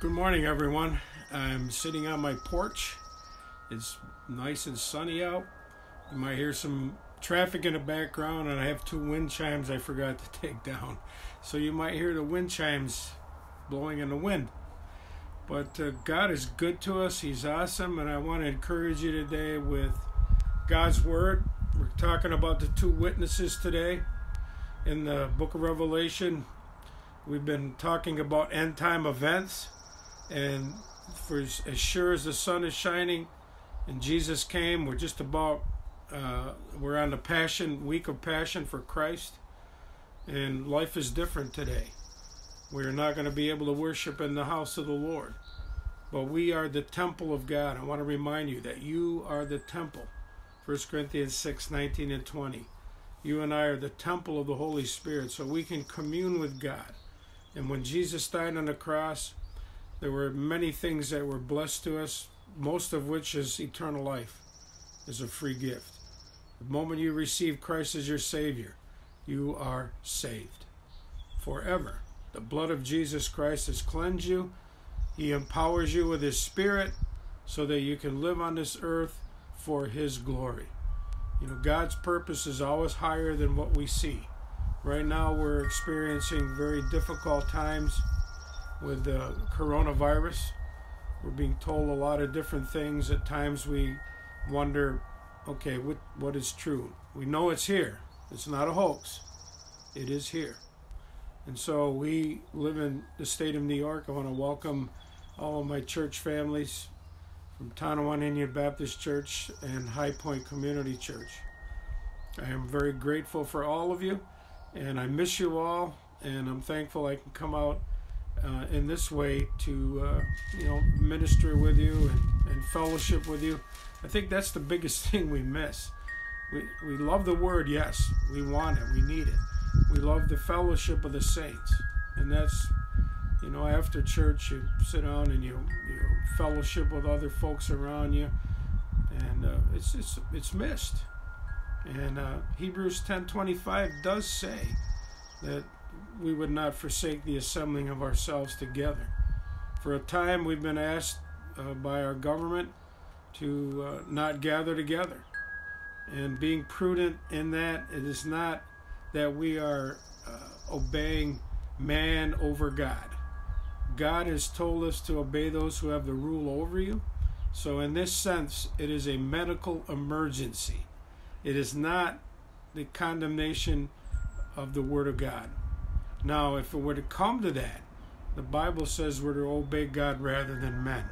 Good morning, everyone. I'm sitting on my porch. It's nice and sunny out. You might hear some traffic in the background, and I have two wind chimes I forgot to take down. So you might hear the wind chimes blowing in the wind. But uh, God is good to us, He's awesome, and I want to encourage you today with God's Word. We're talking about the two witnesses today in the book of Revelation. We've been talking about end time events and for as, as sure as the sun is shining and Jesus came, we're just about uh, we're on the passion week of passion for Christ, and life is different today. We're not going to be able to worship in the house of the Lord, but we are the temple of God. I want to remind you that you are the temple. 1 Corinthians 6 19 and 20. You and I are the temple of the Holy Spirit, so we can commune with God. And when Jesus died on the cross, there were many things that were blessed to us, most of which is eternal life, is a free gift. The moment you receive Christ as your Savior, you are saved forever. The blood of Jesus Christ has cleansed you. He empowers you with His Spirit so that you can live on this earth for His glory. You know, God's purpose is always higher than what we see. Right now, we're experiencing very difficult times with the coronavirus. We're being told a lot of different things. At times we wonder, okay, what, what is true? We know it's here. It's not a hoax. It is here. And so we live in the state of New York. I want to welcome all of my church families from Tonawanda Indian Baptist Church and High Point Community Church. I am very grateful for all of you, and I miss you all, and I'm thankful I can come out uh, in this way to uh, you know minister with you and, and fellowship with you. I think that's the biggest thing we miss. We, we love the word, yes. We want it. We need it. We love the fellowship of the saints. And that's, you know, after church, you sit down and you, you fellowship with other folks around you. And uh, it's, it's, it's missed. And uh, Hebrews 10.25 does say that we would not forsake the assembling of ourselves together. For a time, we've been asked uh, by our government to uh, not gather together. And being prudent in that, it is not that we are uh, obeying man over God. God has told us to obey those who have the rule over you. So, in this sense, it is a medical emergency. It is not the condemnation of the Word of God. Now, if it were to come to that, the Bible says we're to obey God rather than men.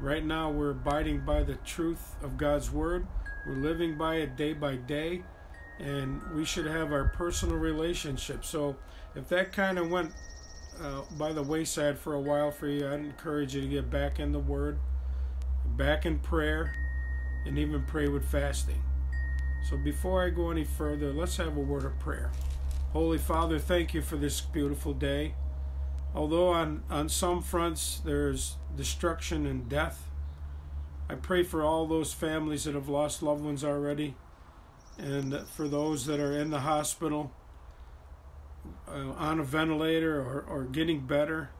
Right now, we're abiding by the truth of God's Word. We're living by it day by day, and we should have our personal relationship. So, if that kind of went uh, by the wayside for a while for you, I'd encourage you to get back in the Word, back in prayer, and even pray with fasting. So, before I go any further, let's have a word of prayer. Holy Father, thank you for this beautiful day. Although on, on some fronts there's destruction and death, I pray for all those families that have lost loved ones already and for those that are in the hospital uh, on a ventilator or, or getting better.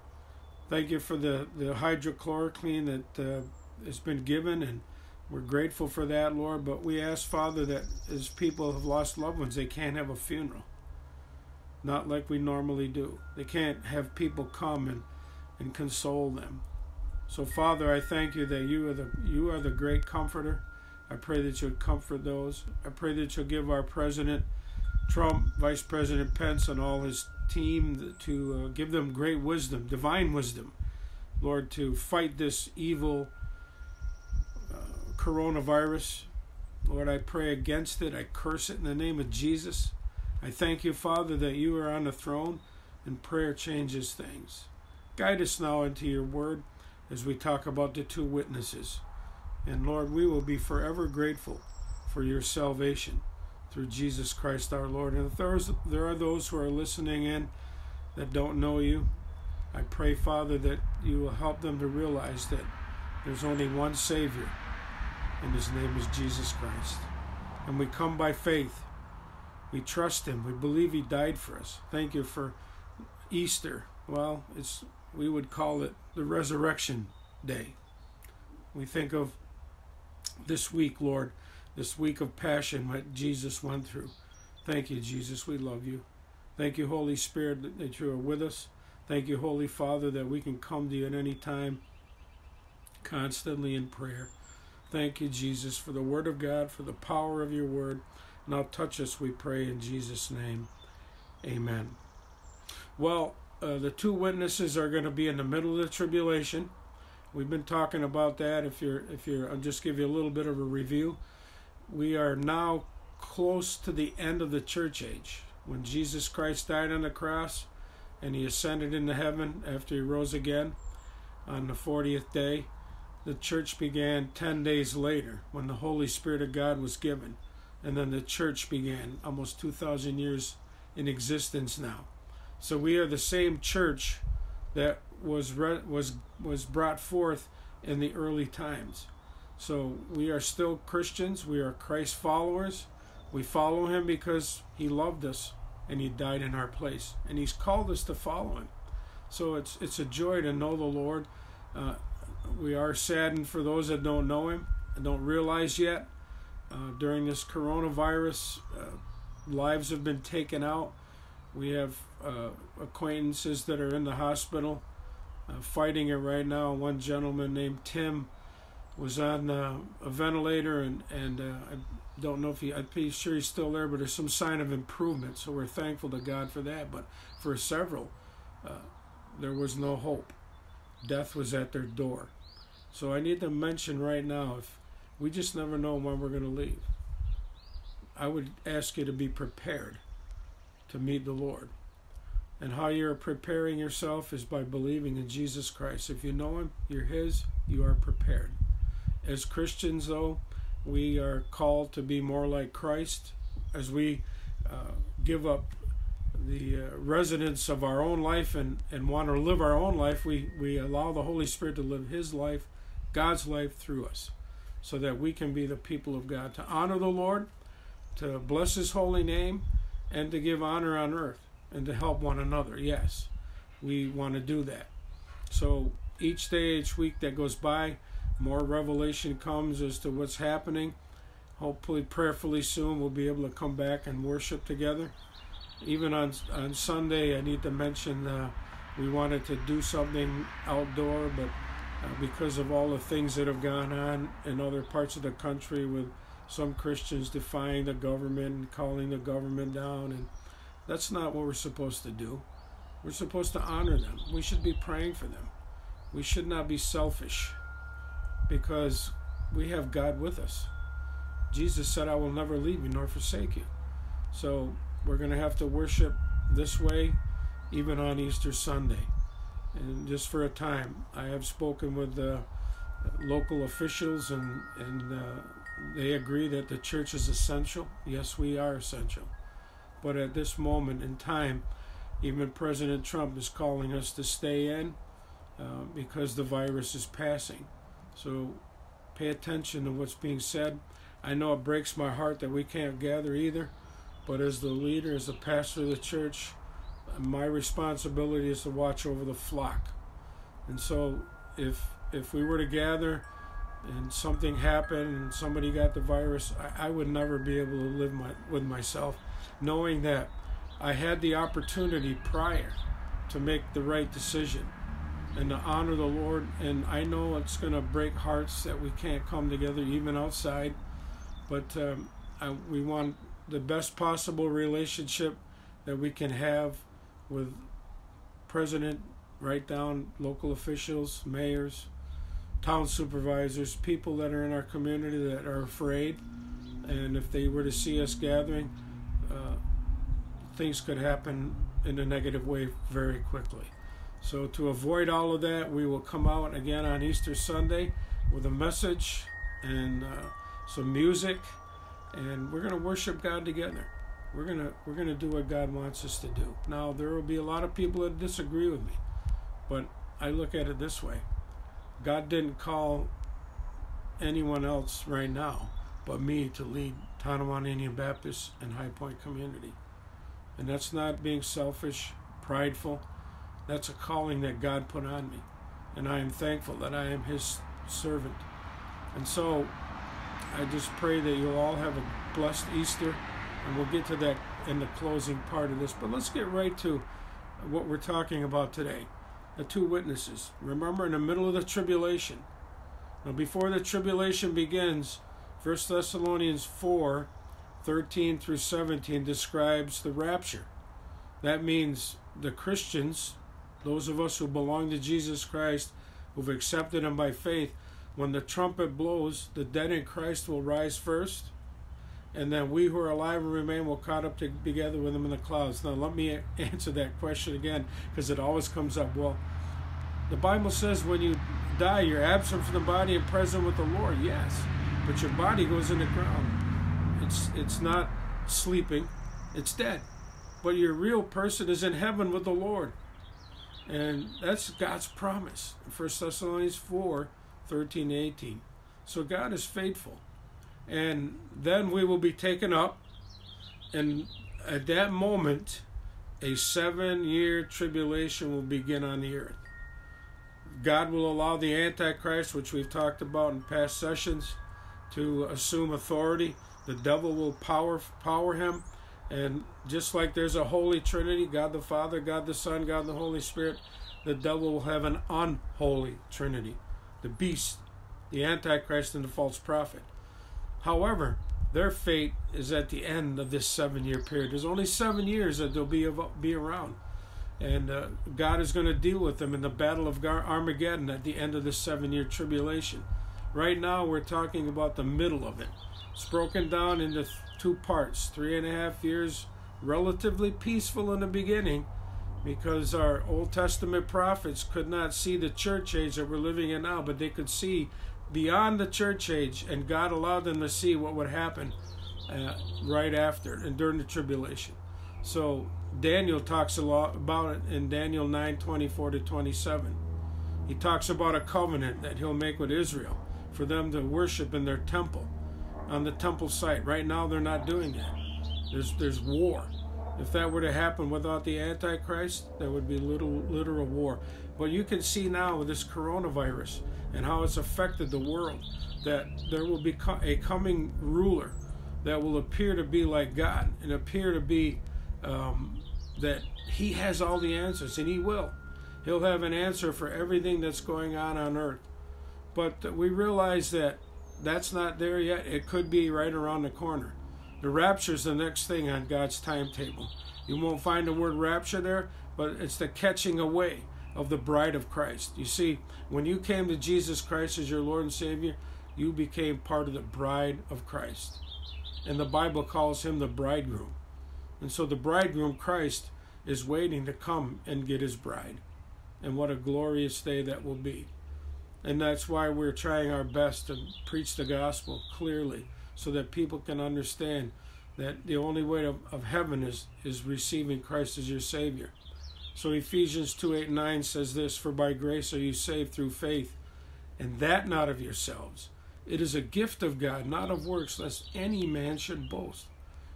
Thank you for the, the hydrochloroquine that uh, has been given, and we're grateful for that, Lord. But we ask, Father, that as people have lost loved ones, they can't have a funeral not like we normally do. They can't have people come and, and console them. So Father, I thank you that you are the you are the great comforter. I pray that you'll comfort those. I pray that you'll give our president Trump, Vice President Pence, and all his team to uh, give them great wisdom, divine wisdom, Lord, to fight this evil uh, coronavirus. Lord, I pray against it. I curse it in the name of Jesus. I thank you, Father, that you are on the throne and prayer changes things. Guide us now into your word as we talk about the two witnesses. And Lord, we will be forever grateful for your salvation through Jesus Christ our Lord. And if there's, there are those who are listening in that don't know you, I pray, Father, that you will help them to realize that there's only one Savior, and his name is Jesus Christ. And we come by faith we trust Him. We believe He died for us. Thank you for Easter. Well, it's we would call it the resurrection day. We think of this week, Lord, this week of passion that Jesus went through. Thank you, Jesus. We love you. Thank you, Holy Spirit, that you are with us. Thank you, Holy Father, that we can come to you at any time, constantly in prayer. Thank you, Jesus, for the Word of God, for the power of your Word. Now touch us, we pray, in Jesus' name. Amen. Well, uh, the two witnesses are going to be in the middle of the tribulation. We've been talking about that. If you're, if you're, I'll just give you a little bit of a review. We are now close to the end of the church age. When Jesus Christ died on the cross and he ascended into heaven after he rose again on the 40th day, the church began 10 days later when the Holy Spirit of God was given. And then the church began almost 2,000 years in existence now. So we are the same church that was re- was was brought forth in the early times. So we are still Christians. We are Christ followers. We follow him because he loved us and he died in our place, and he's called us to follow him. So it's it's a joy to know the Lord. Uh, we are saddened for those that don't know him and don't realize yet. Uh, during this coronavirus, uh, lives have been taken out. We have uh, acquaintances that are in the hospital fighting it right now. One gentleman named Tim was on a ventilator, and and I don't know if he. I'm pretty sure he's still there, but there's some sign of improvement. So we're thankful to God for that. But for several, there was no hope. Death was at their door. So I need to mention right now, if we just never know when we're going to leave. I would ask you to be prepared to meet the Lord. And how you're preparing yourself is by believing in Jesus Christ. If you know Him, you're His, you are prepared. As Christians, though, we are called to be more like Christ as we uh, give up the uh, residence of our own life and, and want to live our own life. We, we allow the Holy Spirit to live His life, God's life through us, so that we can be the people of God, to honor the Lord, to bless His holy name, and to give honor on earth and to help one another. Yes, we want to do that. So each day, each week that goes by, more revelation comes as to what's happening. Hopefully, prayerfully soon, we'll be able to come back and worship together. Even on on Sunday, I need to mention uh, we wanted to do something outdoor, but because of all the things that have gone on in other parts of the country with some Christians defying the government and calling the government down and that's not what we're supposed to do. We're supposed to honor them. We should be praying for them. We should not be selfish because we have God with us. Jesus said, I will never leave you nor forsake you. So we're going to have to worship this way even on Easter Sunday. And just for a time, I have spoken with the local officials and, and uh, they agree that the church is essential. Yes, we are essential. But at this moment in time, even President Trump is calling us to stay in uh, because the virus is passing. So pay attention to what's being said. I know it breaks my heart that we can't gather either, but as the leader, as the pastor of the church, my responsibility is to watch over the flock. And so if if we were to gather and something happened and somebody got the virus, I, I would never be able to live my, with myself knowing that I had the opportunity prior to make the right decision and to honor the Lord. And I know it's going to break hearts that we can't come together even outside, but um, I, we want the best possible relationship that we can have with president, right down local officials, mayors, town supervisors, people that are in our community that are afraid. And if they were to see us gathering, uh, things could happen in a negative way very quickly. So, to avoid all of that, we will come out again on Easter Sunday with a message and uh, some music, and we're going to worship God together. We're gonna we're gonna do what God wants us to do. Now there will be a lot of people that disagree with me, but I look at it this way: God didn't call anyone else right now but me to lead Tonawanda Indian Baptist and High Point community. And that's not being selfish, prideful. That's a calling that God put on me. And I am thankful that I am His servant. And so I just pray that you'll all have a blessed Easter. And we'll get to that in the closing part of this. But let's get right to what we're talking about today the two witnesses. Remember, in the middle of the tribulation. Now, before the tribulation begins, 1 Thessalonians 4 13 through 17 describes the rapture. That means the Christians, those of us who belong to Jesus Christ, who've accepted Him by faith, when the trumpet blows, the dead in Christ will rise first, and then we who are alive and remain will caught up together with Him in the clouds. Now, let me answer that question again because it always comes up. Well, the Bible says when you die, you're absent from the body and present with the Lord. Yes, but your body goes in the ground. It's it's not sleeping, it's dead. But your real person is in heaven with the Lord. And that's God's promise. First Thessalonians 4 13 18. So God is faithful. And then we will be taken up. And at that moment, a seven year tribulation will begin on the earth. God will allow the Antichrist, which we've talked about in past sessions, to assume authority the devil will power power him. And just like there's a holy trinity, God the Father, God the Son, God the Holy Spirit, the devil will have an unholy trinity. The beast, the antichrist and the false prophet. However, their fate is at the end of this seven year period. There's only seven years that they'll be, be around. And uh, God is going to deal with them in the battle of Armageddon at the end of this seven year tribulation. Right now, we're talking about the middle of it. It's broken down into two parts. Three and a half years, relatively peaceful in the beginning, because our Old Testament prophets could not see the church age that we're living in now, but they could see beyond the church age, and God allowed them to see what would happen uh, right after and during the tribulation. So Daniel talks a lot about it in Daniel 9 24 to 27. He talks about a covenant that he'll make with Israel for them to worship in their temple on the temple site. Right now, they're not doing that. There's there's war. If that were to happen without the Antichrist, there would be little literal war. But you can see now with this coronavirus and how it's affected the world that there will be a coming ruler that will appear to be like God and appear to be um, that he has all the answers, and he will. He'll have an answer for everything that's going on on earth. But we realize that that's not there yet. It could be right around the corner. The rapture is the next thing on God's timetable. You won't find the word rapture there, but it's the catching away of the bride of Christ. You see, when you came to Jesus Christ as your Lord and Savior, you became part of the bride of Christ. And the Bible calls him the bridegroom. And so the bridegroom, Christ, is waiting to come and get his bride. And what a glorious day that will be. And that's why we're trying our best to preach the gospel clearly so that people can understand that the only way of, of heaven is, is receiving Christ as your Savior. So Ephesians 2 8 9 says this For by grace are you saved through faith, and that not of yourselves. It is a gift of God, not of works, lest any man should boast.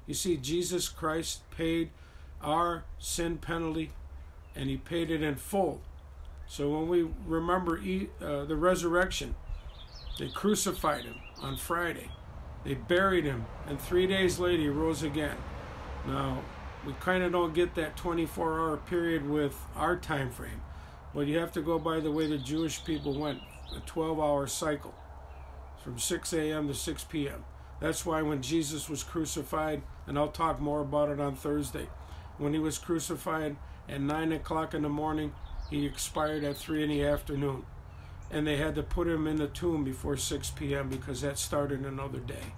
You see, Jesus Christ paid our sin penalty, and He paid it in full so when we remember uh, the resurrection, they crucified him on Friday. They buried him, and three days later he rose again. Now, we kind of don't get that 24 hour period with our time frame, but you have to go by the way the Jewish people went a 12 hour cycle from 6 a.m. to 6 p.m. That's why when Jesus was crucified, and I'll talk more about it on Thursday, when he was crucified at 9 o'clock in the morning, he expired at 3 in the afternoon. And they had to put him in the tomb before 6 p.m. because that started another day.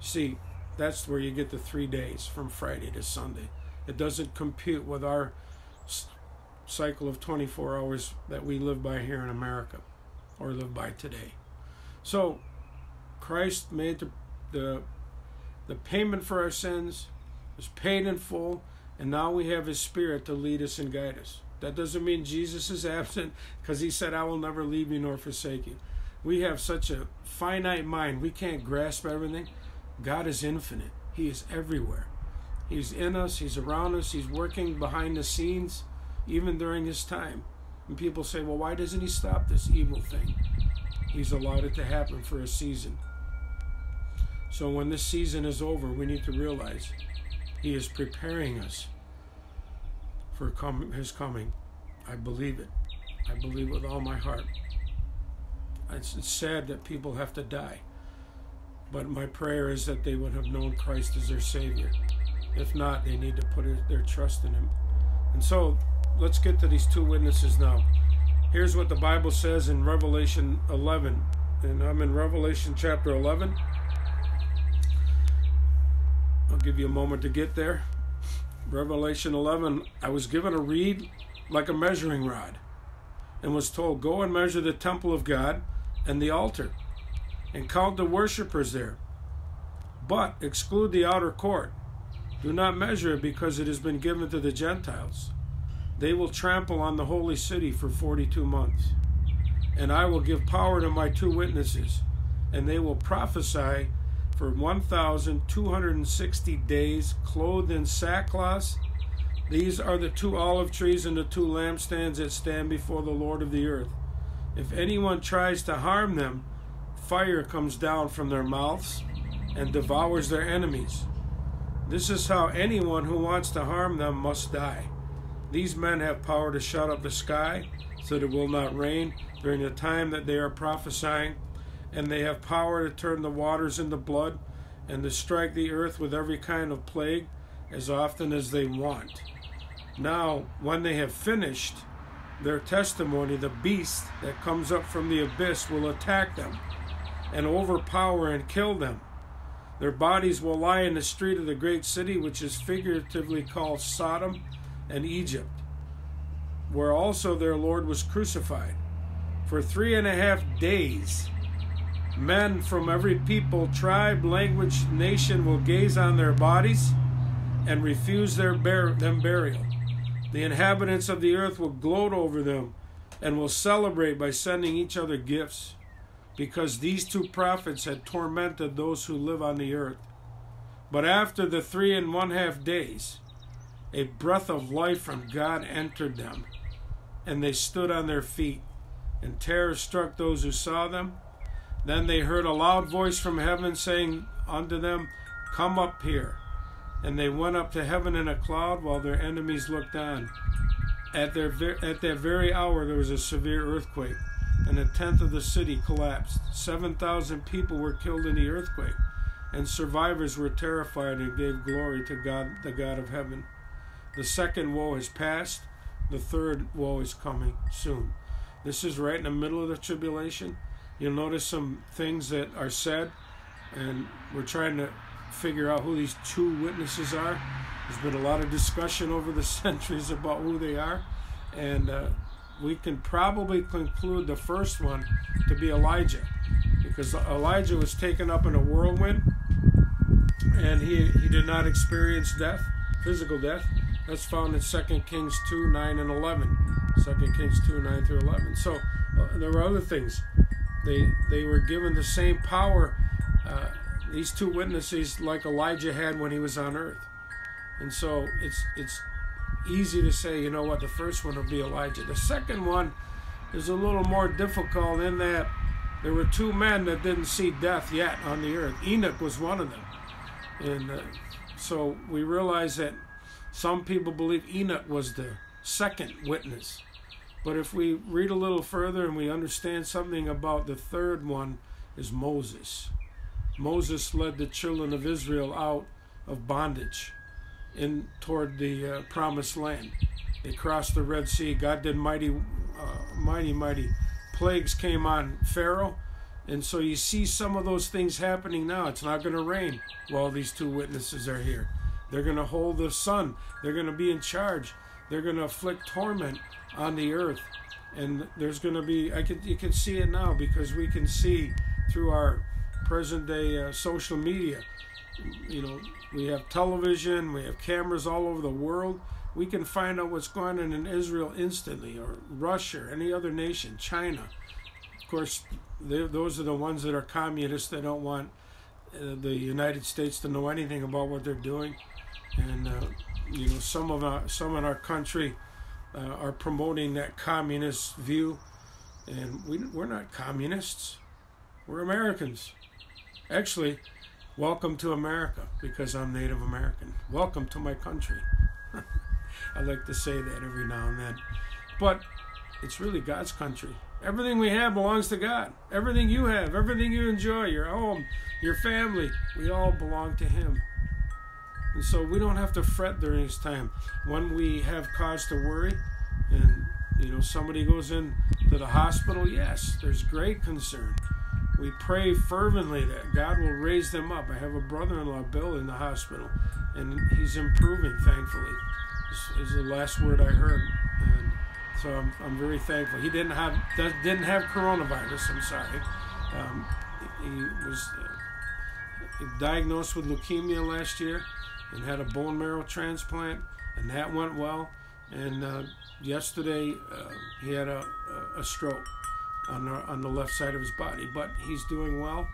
See, that's where you get the three days from Friday to Sunday. It doesn't compute with our cycle of 24 hours that we live by here in America or live by today. So, Christ made the, the, the payment for our sins, was paid in full, and now we have His Spirit to lead us and guide us. That doesn't mean Jesus is absent because he said, I will never leave you nor forsake you. We have such a finite mind, we can't grasp everything. God is infinite, He is everywhere. He's in us, He's around us, He's working behind the scenes even during his time. And people say, well, why doesn't he stop this evil thing? He's allowed it to happen for a season. So when this season is over, we need to realize he is preparing us for com- his coming. I believe it. I believe with all my heart. It's, it's sad that people have to die. But my prayer is that they would have known Christ as their Savior. If not, they need to put their trust in Him. And so, let's get to these two witnesses now. Here's what the Bible says in Revelation 11. And I'm in Revelation chapter 11. I'll give you a moment to get there. Revelation 11, I was given a reed like a measuring rod and was told, Go and measure the temple of God and the altar and count the worshippers there. But exclude the outer court. Do not measure it because it has been given to the Gentiles. They will trample on the holy city for 42 months. And I will give power to my two witnesses, and they will prophesy for 1,260 days, clothed in sackcloth. These are the two olive trees and the two lampstands that stand before the Lord of the earth. If anyone tries to harm them, fire comes down from their mouths and devours their enemies. This is how anyone who wants to harm them must die. These men have power to shut up the sky so that it will not rain during the time that they are prophesying, and they have power to turn the waters into blood and to strike the earth with every kind of plague as often as they want. Now, when they have finished their testimony, the beast that comes up from the abyss will attack them and overpower and kill them. Their bodies will lie in the street of the great city, which is figuratively called Sodom and Egypt, where also their Lord was crucified. For three and a half days, men from every people, tribe, language, nation will gaze on their bodies and refuse their them burial. The inhabitants of the earth will gloat over them and will celebrate by sending each other gifts because these two prophets had tormented those who live on the earth. But after the three and one half days, a breath of life from God entered them, and they stood on their feet, and terror struck those who saw them. Then they heard a loud voice from heaven saying unto them, Come up here. And they went up to heaven in a cloud while their enemies looked on. At, their, at that very hour, there was a severe earthquake and a tenth of the city collapsed. 7,000 people were killed in the earthquake, and survivors were terrified and gave glory to God, the God of heaven. The second woe is past, the third woe is coming soon. This is right in the middle of the tribulation. You'll notice some things that are said, and we're trying to figure out who these two witnesses are. There's been a lot of discussion over the centuries about who they are, and uh, we can probably conclude the first one to be Elijah, because Elijah was taken up in a whirlwind and he, he did not experience death, physical death. That's found in 2 Kings 2 9 and 11. 2 Kings 2 9 through 11. So uh, there were other things. They, they were given the same power, uh, these two witnesses, like Elijah had when he was on earth. And so it's, it's easy to say, you know what, the first one will be Elijah. The second one is a little more difficult in that there were two men that didn't see death yet on the earth. Enoch was one of them. And uh, so we realize that some people believe Enoch was the second witness. But if we read a little further and we understand something about the third one, is Moses. Moses led the children of Israel out of bondage in toward the uh, promised land. They crossed the Red Sea. God did mighty, uh, mighty, mighty plagues came on Pharaoh. And so you see some of those things happening now. It's not going to rain while these two witnesses are here. They're going to hold the sun. They're going to be in charge. They're going to afflict torment on the earth. And there's going to be, I can, you can see it now because we can see through our present day uh, social media you know, we have television, we have cameras all over the world. We can find out what's going on in Israel instantly, or Russia, or any other nation, China. Of course, those are the ones that are communists. They don't want uh, the United States to know anything about what they're doing. And uh, you know, some of our some in our country uh, are promoting that communist view, and we, we're not communists. We're Americans. Actually, welcome to America because I'm Native American. Welcome to my country. I like to say that every now and then. But it's really God's country. Everything we have belongs to God. Everything you have, everything you enjoy, your home, your family, we all belong to Him. And so we don't have to fret during this time. When we have cause to worry, and you know somebody goes in to the hospital, yes, there's great concern. We pray fervently that God will raise them up. I have a brother-in-law, Bill, in the hospital, and he's improving, thankfully. This is the last word I heard. And so I'm, I'm very thankful. He didn't have didn't have coronavirus. I'm sorry. Um, he was uh, diagnosed with leukemia last year and had a bone marrow transplant, and that went well. And uh, yesterday uh, he had a, a stroke on the, on the left side of his body, but he's doing well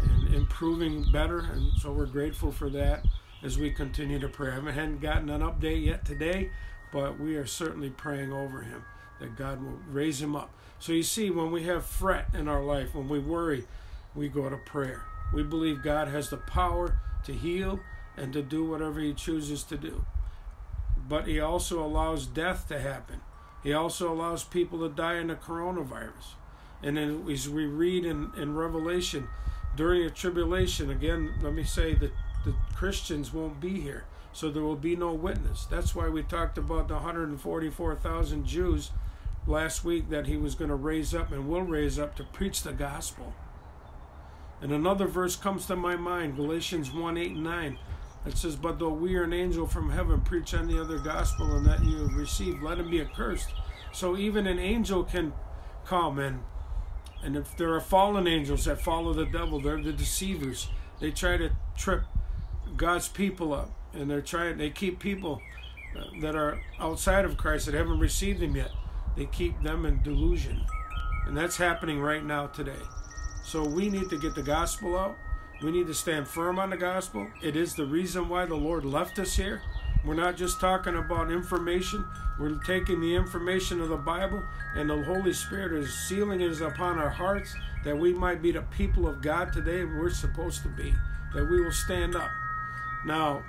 and improving better, and so we're grateful for that as we continue to pray. I haven't gotten an update yet today, but we are certainly praying over him that God will raise him up. So you see, when we have fret in our life, when we worry, we go to prayer. We believe God has the power to heal and to do whatever He chooses to do. But He also allows death to happen. He also allows people to die in the coronavirus. And then as we read in, in Revelation, during a tribulation, again, let me say that the Christians won't be here. So there will be no witness. That's why we talked about the 144,000 Jews last week that he was going to raise up and will raise up to preach the gospel. And another verse comes to my mind, Galatians 1 8 and 9. It says, But though we are an angel from heaven preach any other gospel and that you have received, let him be accursed. So even an angel can come and and if there are fallen angels that follow the devil, they're the deceivers. They try to trip God's people up, and they're trying. They keep people uh, that are outside of Christ that haven't received Him yet. They keep them in delusion, and that's happening right now today. So we need to get the gospel out. We need to stand firm on the gospel. It is the reason why the Lord left us here. We're not just talking about information. We're taking the information of the Bible, and the Holy Spirit is sealing it upon our hearts that we might be the people of God today we're supposed to be, that we will stand up. Now,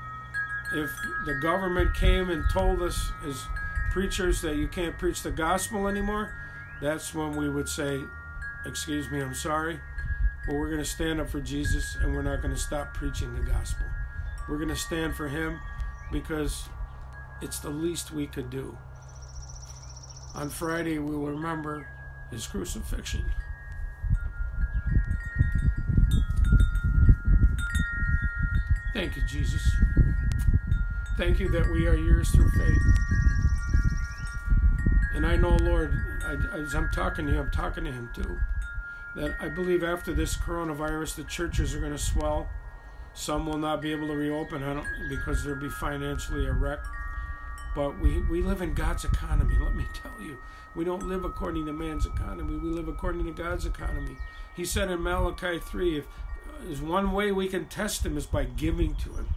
if the government came and told us as preachers that you can't preach the gospel anymore, that's when we would say, Excuse me, I'm sorry, but we're going to stand up for Jesus and we're not going to stop preaching the gospel. We're going to stand for Him because it's the least we could do. On Friday, we will remember his crucifixion. Thank you, Jesus. Thank you that we are yours through faith. And I know, Lord, as I'm talking to you, I'm talking to him too. That I believe after this coronavirus, the churches are going to swell some will not be able to reopen because they'll be financially a wreck. But we, we live in God's economy, let me tell you. We don't live according to man's economy, we live according to God's economy. He said in Malachi 3 if there's one way we can test him is by giving to him.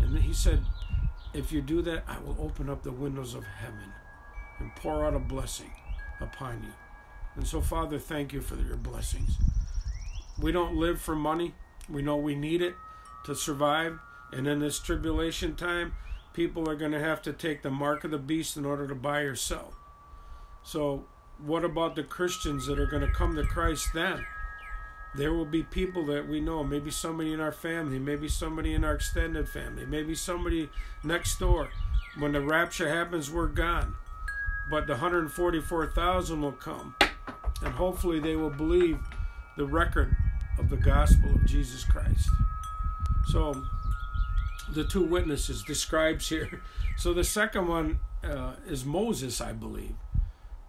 And he said, if you do that, I will open up the windows of heaven and pour out a blessing upon you. And so, Father, thank you for your blessings. We don't live for money. We know we need it to survive. And in this tribulation time, people are going to have to take the mark of the beast in order to buy or sell. So, what about the Christians that are going to come to Christ then? There will be people that we know, maybe somebody in our family, maybe somebody in our extended family, maybe somebody next door. When the rapture happens, we're gone. But the 144,000 will come, and hopefully they will believe the record of the gospel of Jesus Christ. So the two witnesses describes here. So the second one uh, is Moses, I believe.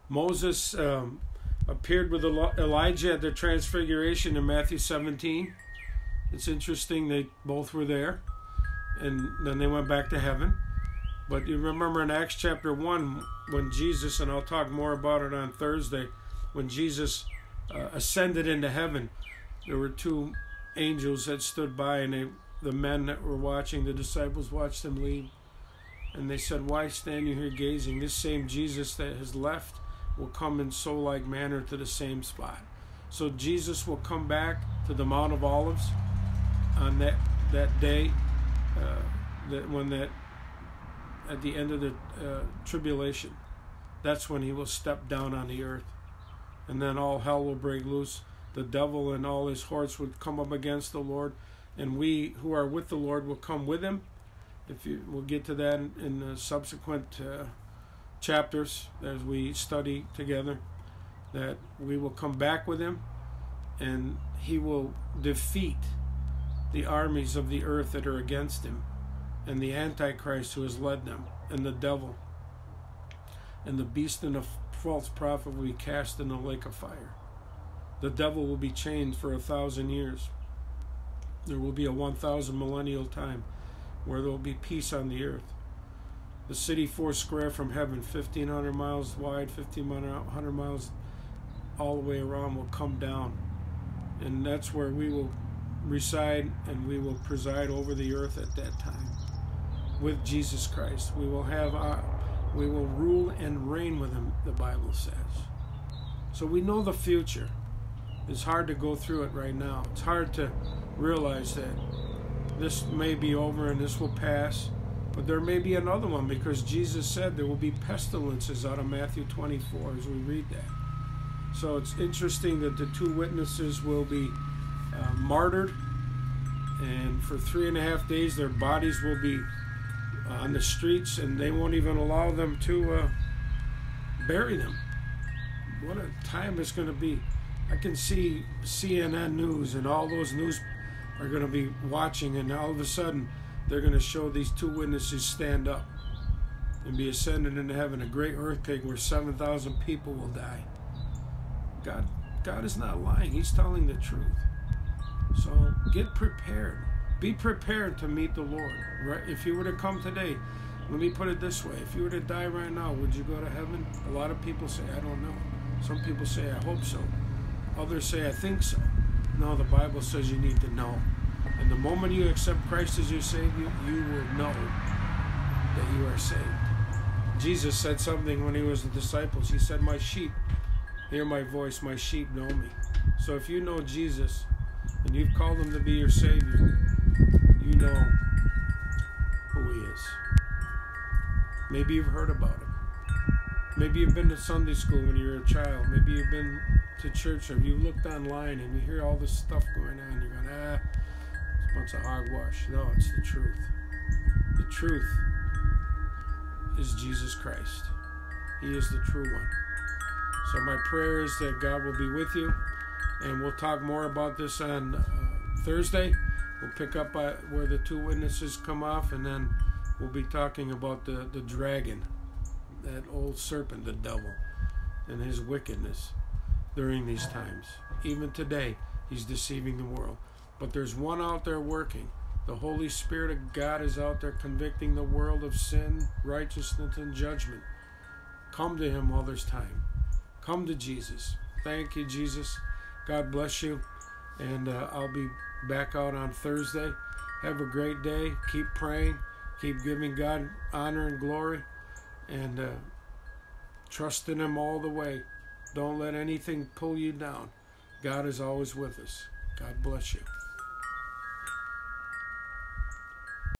Moses um, appeared with Elijah at the Transfiguration in Matthew 17. It's interesting they both were there, and then they went back to heaven. But you remember in Acts chapter 1 when Jesus, and I'll talk more about it on Thursday, when Jesus uh, ascended into heaven, there were two angels that stood by and they the men that were watching, the disciples watched them leave. And they said, Why stand you here gazing? This same Jesus that has left will come in so like manner to the same spot. So Jesus will come back to the Mount of Olives on that that day, uh, that when that at the end of the uh, tribulation, that's when he will step down on the earth, and then all hell will break loose. The devil and all his hordes would come up against the Lord, and we who are with the Lord will come with him. If you, we'll get to that in, the subsequent uh, chapters as we study together, that we will come back with him, and he will defeat the armies of the earth that are against him, and the Antichrist who has led them, and the devil. And the beast and the false prophet will be cast in the lake of fire. The devil will be chained for a thousand years. There will be a 1,000 millennial time where there will be peace on the earth. The city four square from heaven, 1,500 miles wide, 1,500 miles all the way around, will come down. And that's where we will reside and we will preside over the earth at that time with Jesus Christ. We will have our, we will rule and reign with him, the Bible says. So we know the future. It's hard to go through it right now. It's hard to realize that this may be over and this will pass, but there may be another one because Jesus said there will be pestilences out of Matthew 24 as we read that. So it's interesting that the two witnesses will be uh, martyred, and for three and a half days their bodies will be uh, on the streets, and they won't even allow them to uh, bury them. What a time it's going to be. I can see CNN News and all those news are going to be watching, and all of a sudden they're going to show these two witnesses stand up and be ascended into heaven. A great earthquake where 7,000 people will die. God, God is not lying, He's telling the truth. So get prepared. Be prepared to meet the Lord. Right? If you were to come today, let me put it this way: if you were to die right now, would you go to heaven? A lot of people say, "I don't know." Some people say, "I hope so." Others say, "I think so." No, the Bible says you need to know. And the moment you accept Christ as your Savior, you will know that you are saved. Jesus said something when he was the disciples. He said, My sheep hear my voice, my sheep know me. So if you know Jesus and you've called him to be your Savior, you know who he is. Maybe you've heard about him. Maybe you've been to Sunday school when you were a child. Maybe you've been to church or you looked online and you hear all this stuff going on. You're going, ah, it's a bunch of hogwash. No, it's the truth. The truth is Jesus Christ. He is the true one. So my prayer is that God will be with you, and we'll talk more about this on uh, Thursday. We'll pick up by where the two witnesses come off, and then we'll be talking about the, the dragon, that old serpent, the devil, and his wickedness during these times. Even today, he's deceiving the world. But there's one out there working. The Holy Spirit of God is out there convicting the world of sin, righteousness, and judgment. Come to him while there's time. Come to Jesus. Thank you, Jesus. God bless you. And uh, I'll be back out on Thursday. Have a great day. Keep praying. Keep giving God honor and glory. And uh, trust in Him all the way. Don't let anything pull you down. God is always with us. God bless you.